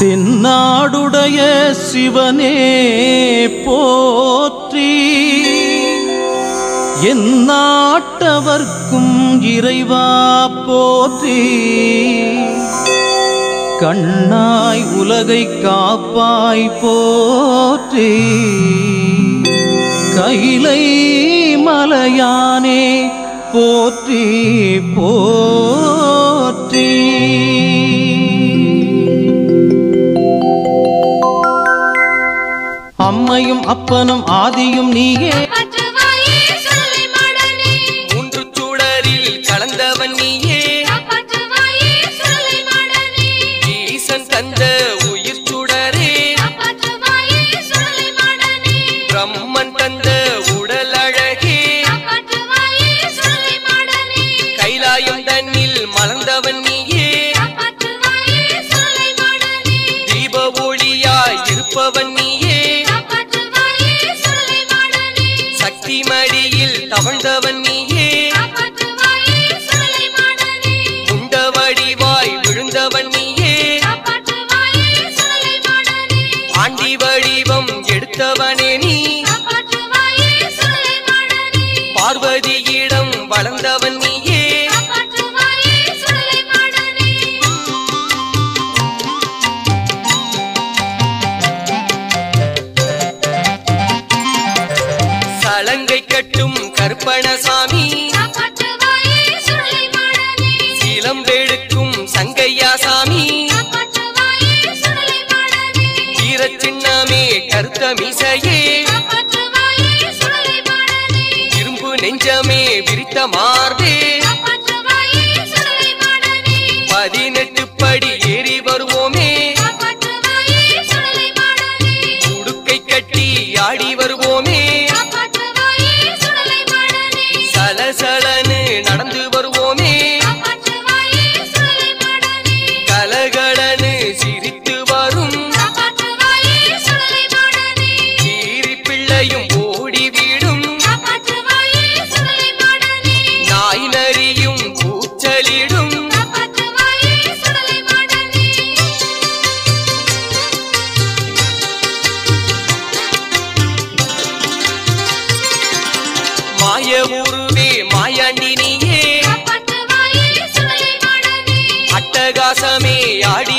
தென்னாடுடைய சிவனே போற்றி என் நாட்டவர்க்கும் இறைவா போற்றி. கண்ணாய் உலகை காப்பாய் போற்றி. கைலை மலையானே போற்றி போற்றி. அம்மையும் அப்பனும் ஆதியும் நீயே. கைலாயம் தன்னில் மலர்ந்தவன் நீயே. தீப ஒளியாய் இருப்பவன் நீயே. சக்தி மடியில் தவழ்ந்தவன் நீயே. உண்ட வடிவாய் விழுந்தவன் நீயே. ஆண்டி வடிவம் எடுத்தவனே நீ. பார்வதியிடம் வளர்ந்தவன் நீயே. சலங்கை கட்டும் கற்பணசாமி காப்பாற்றுவாயே சுடலை மாடனே சிலம்பெழுக்கும் சங்கையா சாமி காப்பாற்றுவாயே சுடலை மாடனே வீரச் சின்னமே கருத்த மிசையே. இரும்பு நெஞ்சமே விரித்த மார்பே. பதினெட்டு படி ஏறி வருவோமே. உடுக்கை கட்டி ஆடி வருவோமே. உருவே மாயாண்டி நீயே அட்டகாசமே ஆடி